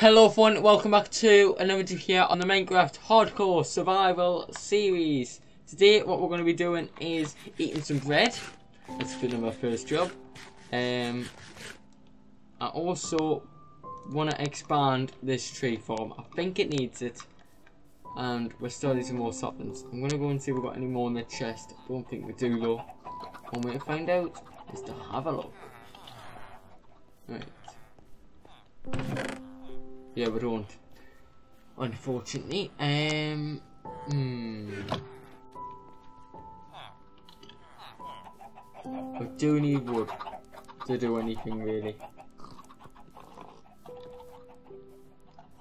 Hello everyone, welcome back to another video here on the Minecraft Hardcore Survival Series. Today what we're going to be doing is eating some bread. That's been my first job. Um, I also want to expand this tree farm. I think it needs it. And we're starting some more saplings. I'm going to go and see if we've got any more in the chest. I don't think we do though. One way to find out is to have a look. Right. Yeah, we don't. Unfortunately. Um. Hmm. I do need wood to do anything really.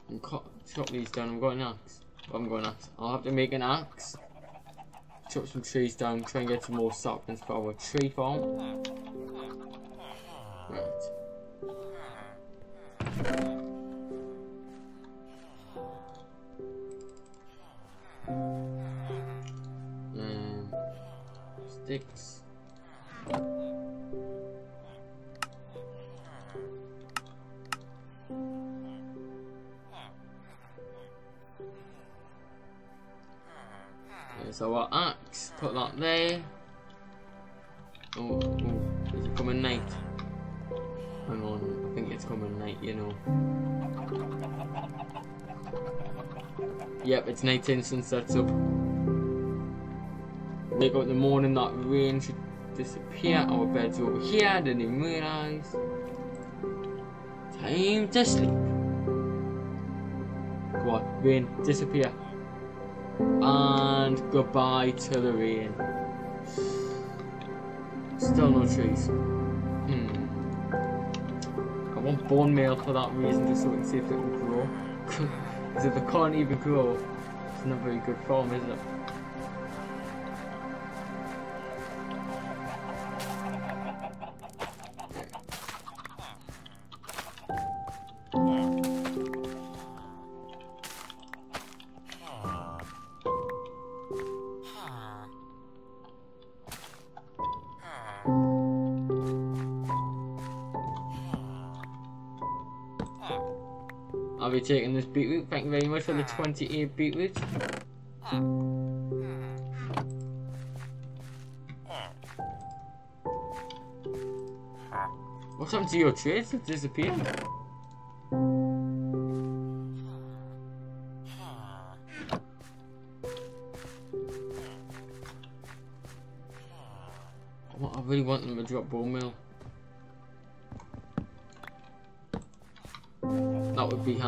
And chop these down. I've got an axe. I'm going axe. I'll have to make an axe. Chop some trees down. Try and get some more saplings for our tree farm. Sticks. So our axe, put that there. Oh, oh, is it coming night? Hang on, I think it's coming night, you know. Yep, it's night in sunset's up. Wake up in the morning, that rain should disappear. Our bed's over here, didn't even realise. Time to sleep. Go on, rain, disappear. And goodbye to the rain. Still no trees. Hmm. I want bone meal for that reason, just so we can see if it can grow. Because if it can't even grow, it's not very good form, is it? Beetroot. Thank you very much for the 28 beetroot. What's happened to your trades? It's disappeared. What I really want them to drop bone meal.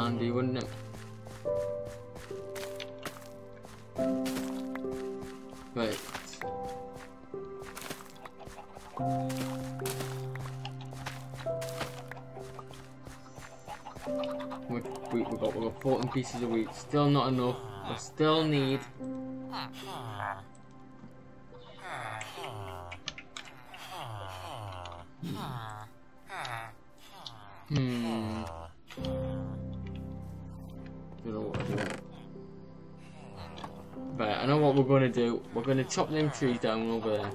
That would be handy, wouldn't it? Right. What wheat we got? We got 14 pieces of wheat. Still not enough. We still need. We're gonna chop them trees down over there.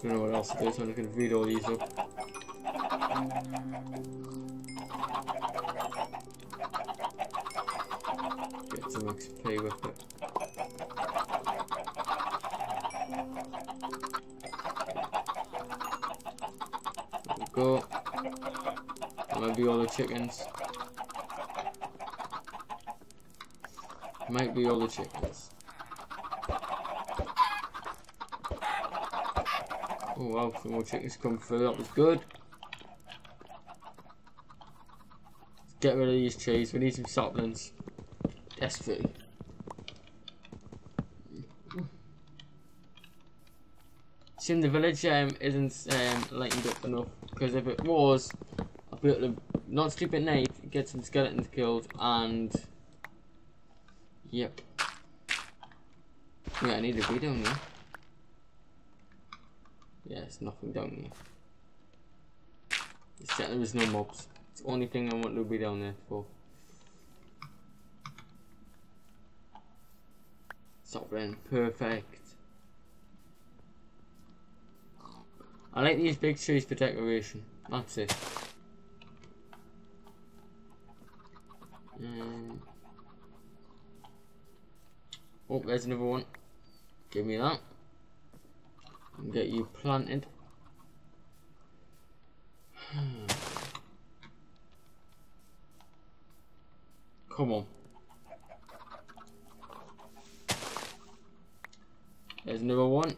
Don't know what else to do, so I'm gonna read all these up. Might be all the chickens. Oh wow, some more chickens come through, that was good. Let's get rid of these trees, we need some saplings. Desperately. Seeing the village um, isn't um, lightened up enough because if it was, I'd be able to not sleep at night, get some skeletons killed, and yep. Yeah, I need to be down here. Yeah, there's nothing down here. It's that there is no mobs. It's the only thing I want to be down there for. Stop then, perfect. I like these big trees for decoration. That's it. Oh, there's another one. Give me that. And get you planted. Come on. There's another one.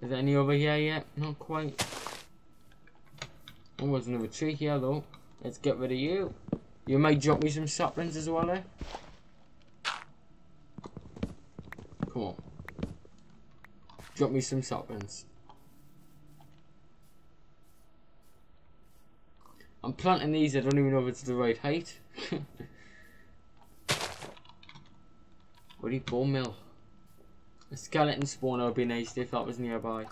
Is there any over here yet? Not quite. Oh, there's another tree here though. Let's get rid of you. You might drop me some saplings as well, eh? Come on. Drop me some saplings. I'm planting these, I don't even know if it's the right height. What you bone meal? A skeleton spawner would be nice if that was nearby.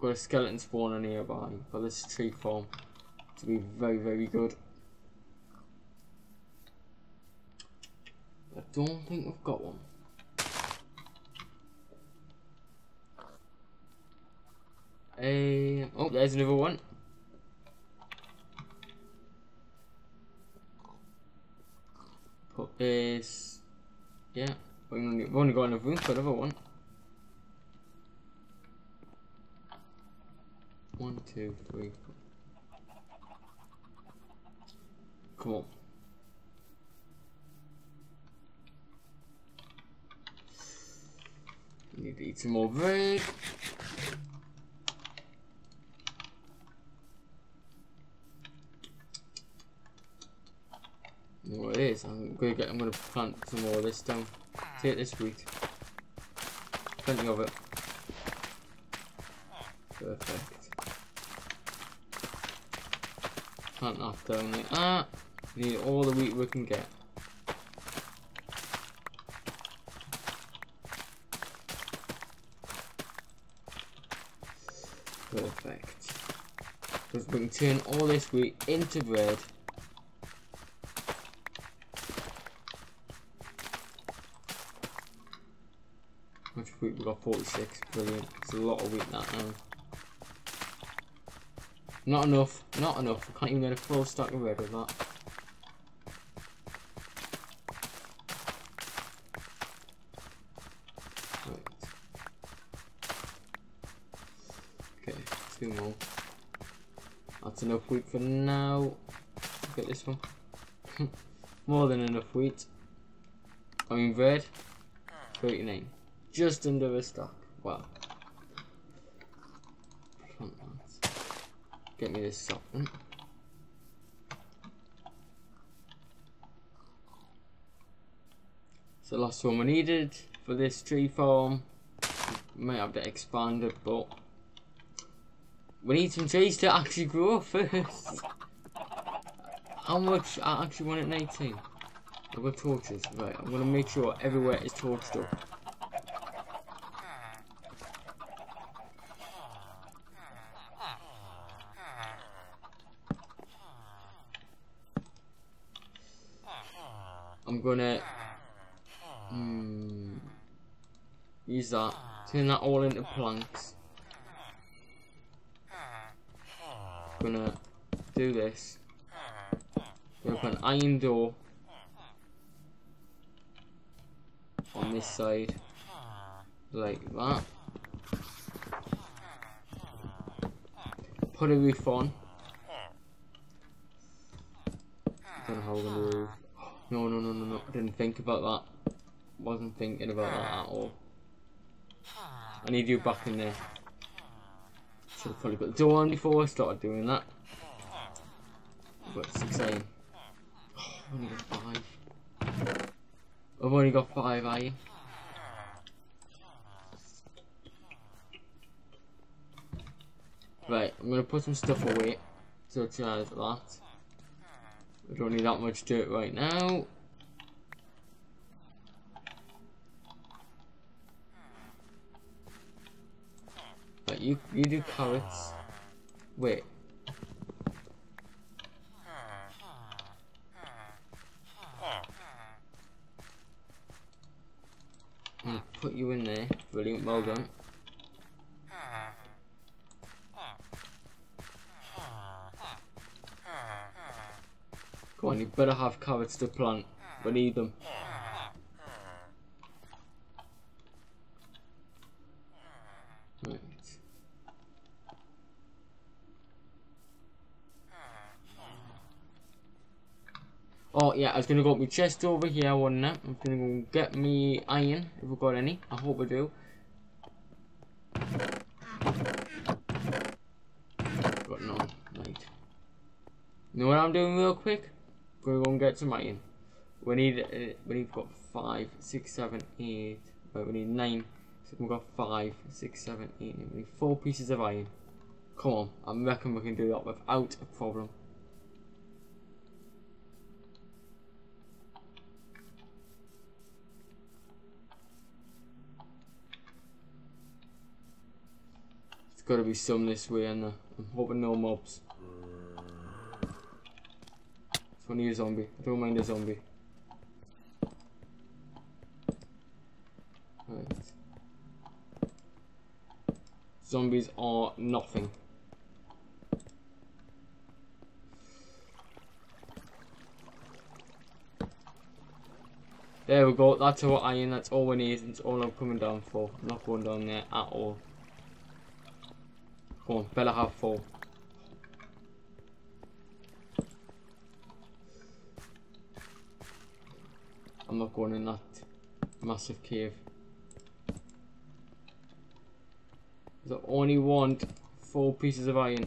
Got a skeleton spawner nearby for this tree farm to be very, very good. Don't think we've got one. Um, oh, there's another one. Put this. Yeah, we've only got enough room for another one. One, two, three. Come on. Need to eat some more bread. What it is, I'm gonna get I'm gonna plant some more of this down. Take this wheat. Plenty of it. Perfect. Plant that down there. Ah! Need all the wheat we can get. Perfect. Because we can turn all this wheat into bread. Much wheat we got 46, brilliant. It's a lot of wheat that now. Not enough, not enough. I can't even get a full stack of bread with that. Okay, two more. That's enough wheat for now. Get this one. More than enough wheat. I mean bread. 39. Just under a stock. Wow. Get me this supplement. So mm. the last one we needed for this tree farm. Might have to expand it, but we need some trees to actually grow first. How much? I actually want it 19. I've got torches. Right, I'm gonna make sure everywhere is torched up. I'm gonna hmm, use that, turn that all into planks. Gonna do this. Gonna put an iron door on this side, like that. Put a roof on. Don't know how we're gonna roof. No, no, no, no, no. Didn't think about that. Wasn't thinking about that at all. I need you back in there. Should have probably door on before I started doing that. But it's insane. Oh, I've only got five. I've only got five, are you? Right, I'm gonna put some stuff away. So charge that. We don't need that much dirt right now. You you do carrots. Wait. i put you in there. Brilliant, well done. Come on, you better have carrots to plant. We need them. Was gonna go up my chest over here, wasn't I? I'm gonna go get me iron, if we've got any. I hope I do. Got none. Right. You know what I'm doing real quick? Gonna go and get some iron. We need, uh, we need got five, six, seven, eight. Right, we need nine. So we've got five, six, seven, eight. We need four pieces of iron. Come on, I reckon we can do that without a problem. Gotta be some this way, and uh, I'm hoping no mobs. It's only a zombie. I don't mind a zombie. Right. Zombies are nothing. There we go, that's our iron, that's all we need, that's all I'm coming down for. I'm not going down there at all. Come on, better have four. I'm not going in that massive cave. I only want four pieces of iron.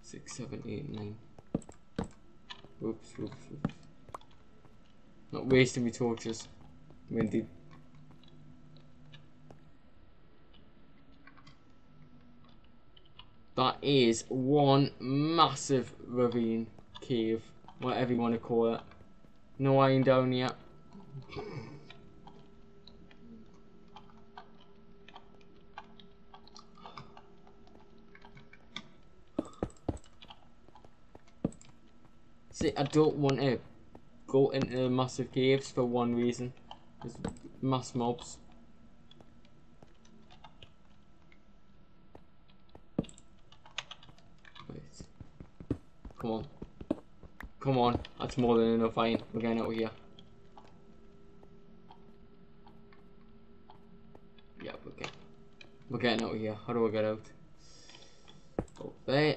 Six, seven, eight, nine. Whoops, whoops, whoops. Not wasting my torches. I Indeed. That is one massive ravine cave, whatever you want to call it. No iron down yet. See, I don't want to go into the massive caves for one reason. There's mass mobs. Wait. Come on. Come on. That's more than enough iron. We're getting out of here. Yeah, getting, we're getting out of here. How do I get out? Go there.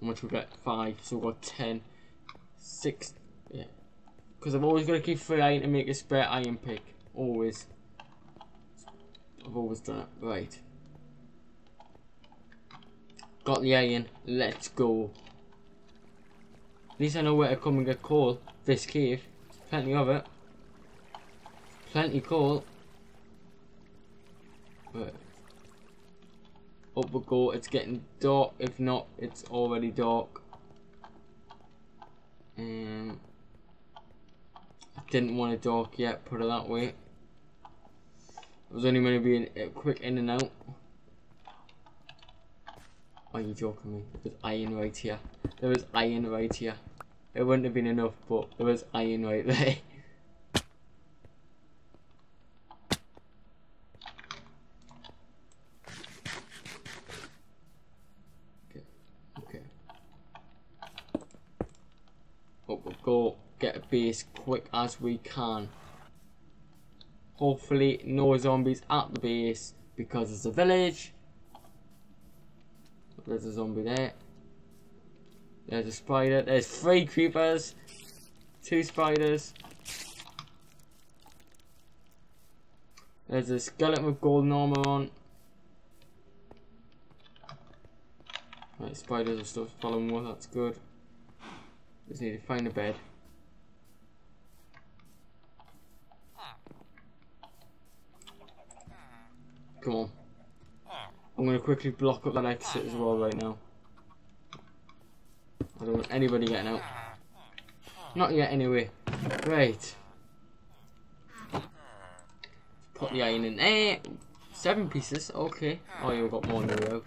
How much we get? Five. So we've got ten. Six. Yeah. Because I've always got to keep three iron to make a spare iron pick. Always. I've always done it. Right. Got the iron. Let's go. At least I know where to come and get coal. This cave. Plenty of it. Plenty coal. But Up we go. It's getting dark. If not, it's already dark. Um, I didn't want it dark yet, put it that way. It was only going to be a quick in and out. Are you joking me? There's iron right here. There was iron right here. It wouldn't have been enough, but there was iron right there. okay. Okay. We'll go get a base quick as we can. Hopefully no zombies at the base because it's a village. There's a zombie there. There's a spider. There's three creepers. Two spiders. There's a skeleton with golden armor on. Right, spiders are still following more, that's good. Just need to find a bed. Come on. I'm going to quickly block up that exit as well right now. I don't want anybody getting out. Not yet anyway. Great. Put the iron in there. Seven pieces, okay. Oh, you've got more on the out.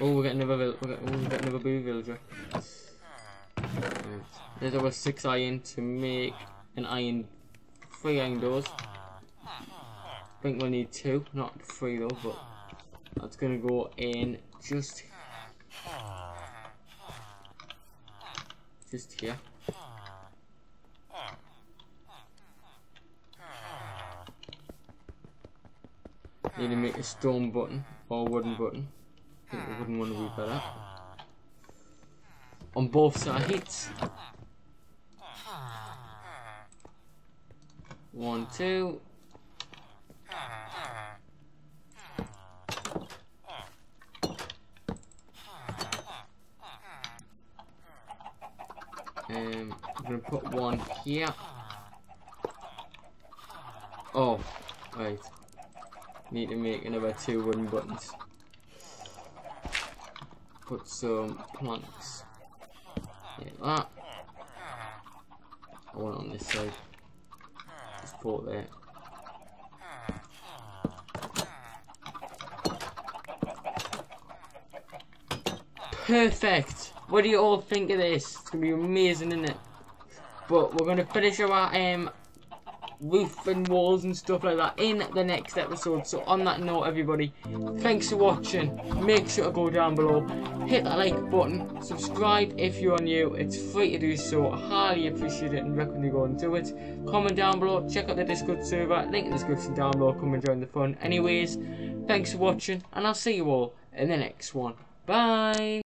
Oh, we're getting another, we're getting, getting another blue villager. Right. There's over six iron to make an iron, three iron doors. I think we'll need two, not three though, but That's gonna go in just just here. Need to make a stone button or a wooden button. I think the wooden one will be better. On both sides. One, two. Um, I'm gonna put one here. Oh, right. Need to make another two wooden buttons. Put some planks. Like that. I want on this side. Just put there. Perfect! What do you all think of this? It's gonna be amazing, isn't it? But we're gonna finish our um roof and walls and stuff like that in the next episode. So on that note, everybody, thanks for watching. Make sure to go down below, hit that like button, subscribe if you're new. It's free to do so. Highly appreciate it and recommend you go and do it. Comment down below, check out the Discord server, link in the description down below. Come and join the fun. Anyways, thanks for watching, and I'll see you all in the next one. Bye.